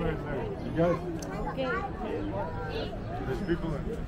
there. You guys? Okay. There's people in there.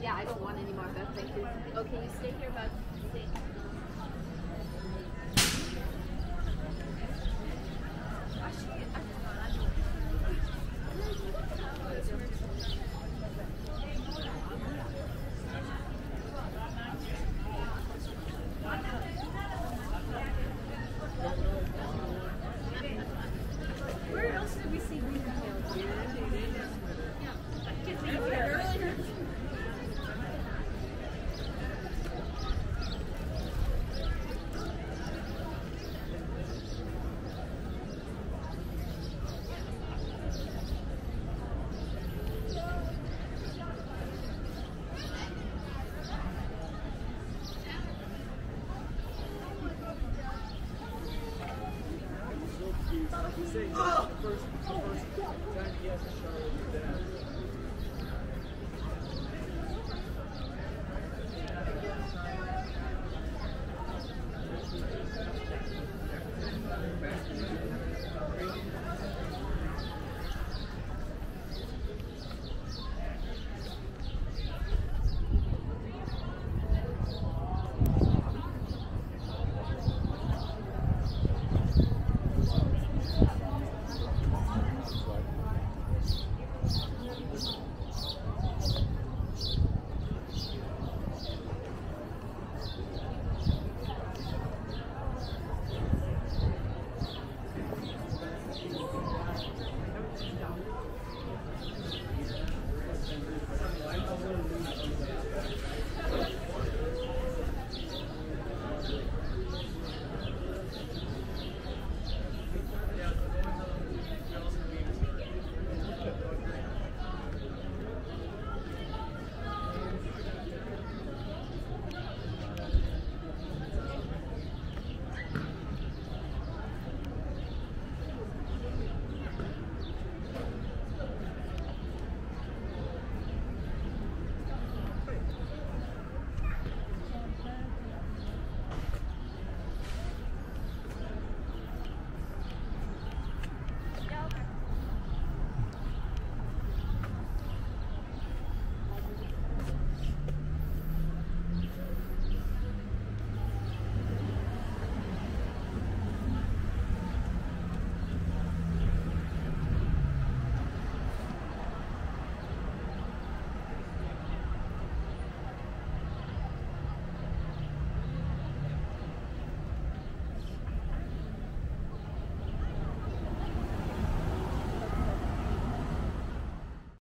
Yeah, I don't want any more Beth. Thank you. Oh, okay, you stay here, Beth. Stay. first, the first time he has to shower with your.